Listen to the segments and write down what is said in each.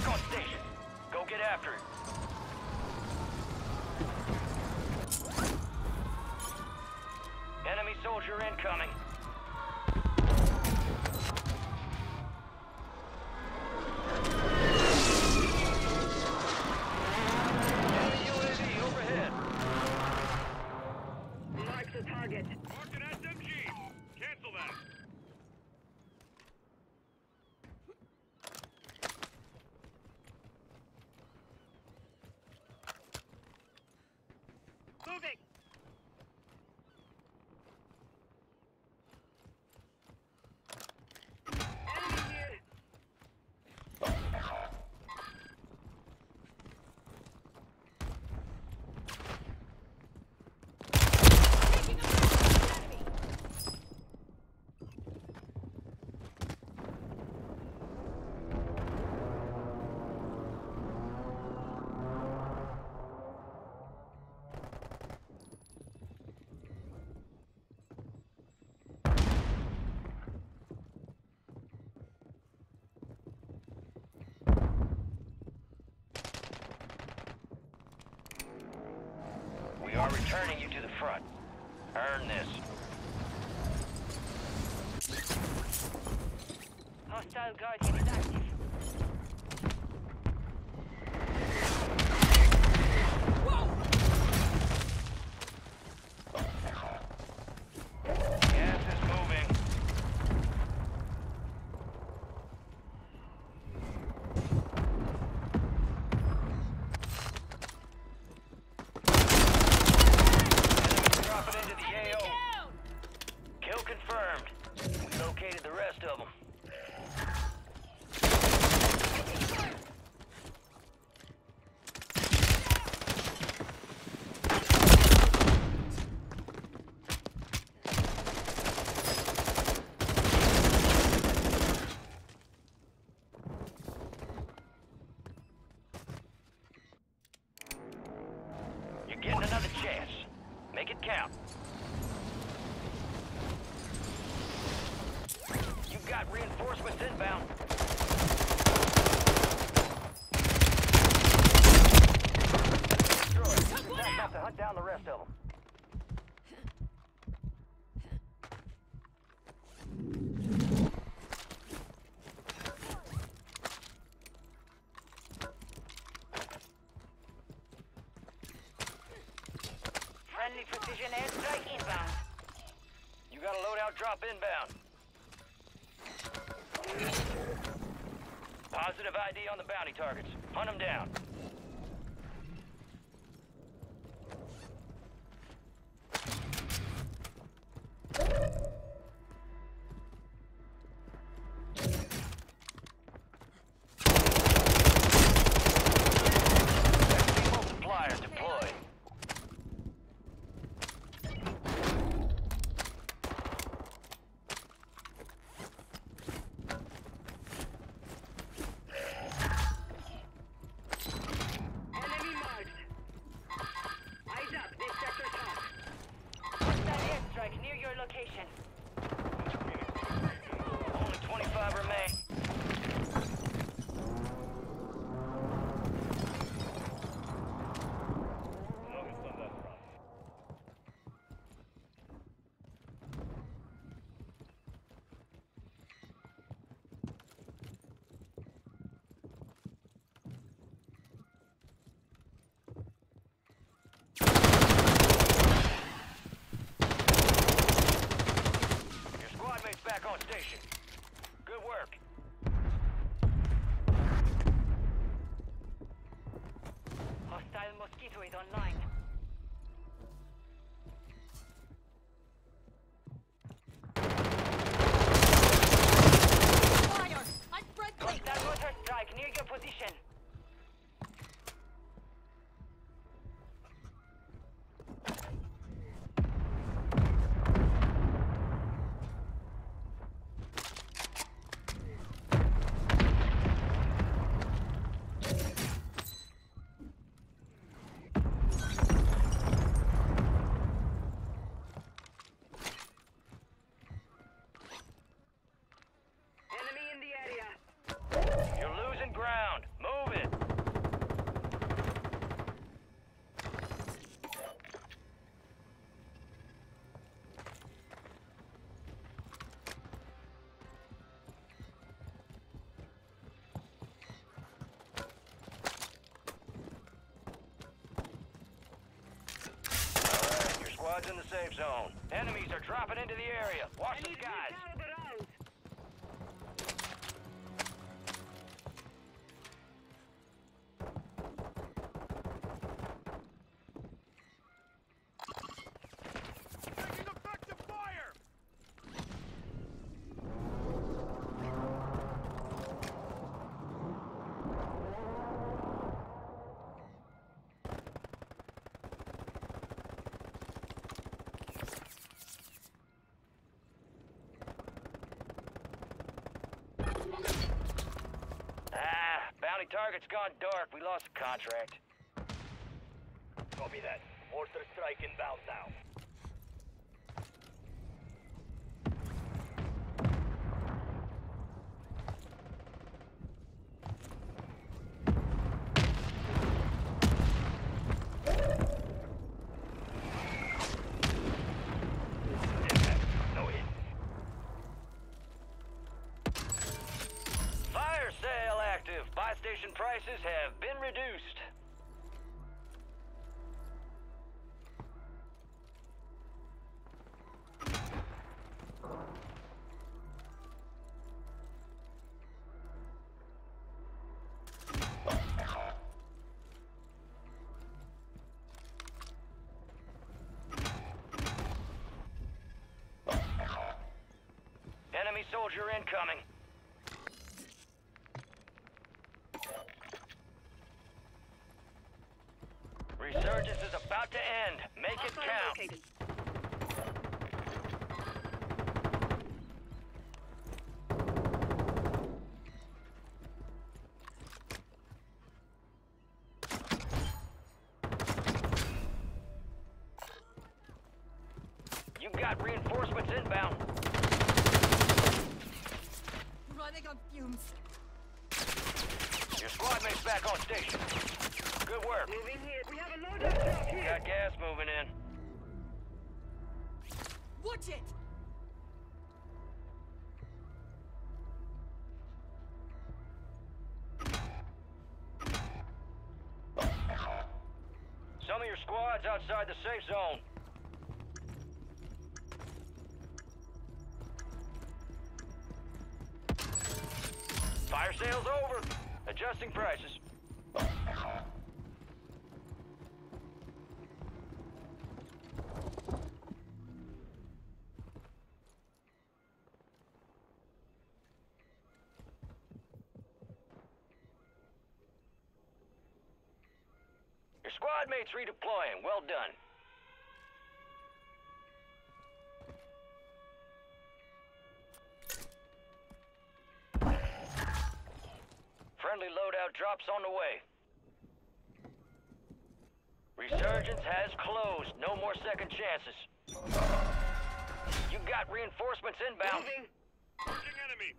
back on station. Go get after it. Enemy soldier incoming. Are returning you to the front. Earn this. Hostile. Gas is moving. Enemies dropping into the AO. Kill confirmed. We located the rest of them. You're getting another chance. Count. You've got reinforcements inbound. Destroy. Attack have to hunt down the rest of them. Friendly precision airstrike inbound. You got a loadout drop inbound. Positive ID on the bounty targets. Hunt them down. In the safe zone. Enemies are dropping into the area. Watch the need bounty target's gone dark. We lost the contract. Copy that. Mortar strike inbound now. Station prices have been reduced. Enemy soldier incoming. Resurgence is about to end. Make it count. located. You got reinforcements inbound. Running on fumes. Your squad mate's back on station. Good work. Moving here. We have a loadout drop here. Got gas moving in. Watch it! Some of your squad's outside the safe zone. Fire sale's over. Adjusting prices. Your squad mate's redeploying. Well done. Friendly loadout drops on the way. Resurgence has closed. No more second chances. You got reinforcements inbound. Moving. Enemy.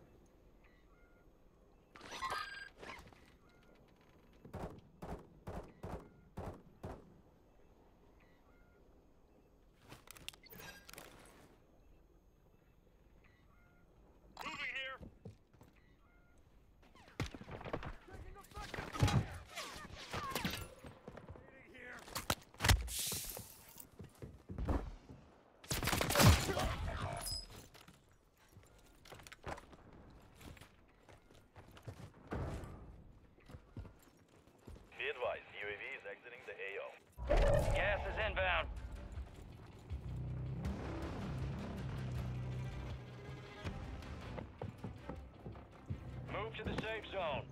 To the safe zone.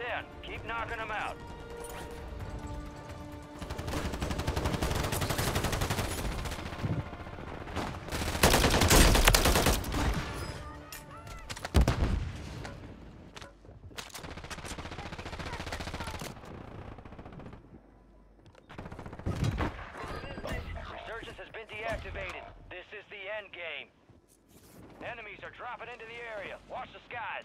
10. Keep knocking them out. Resurgence has been deactivated. This is the end game. Enemies are dropping into the area. Watch the skies.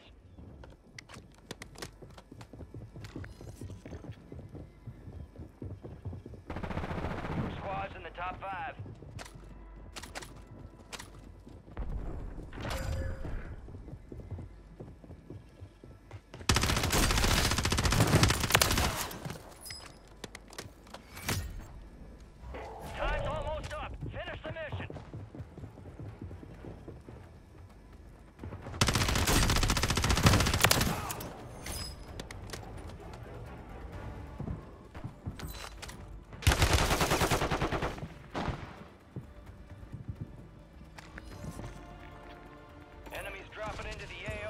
Squads in the top five. into the AO.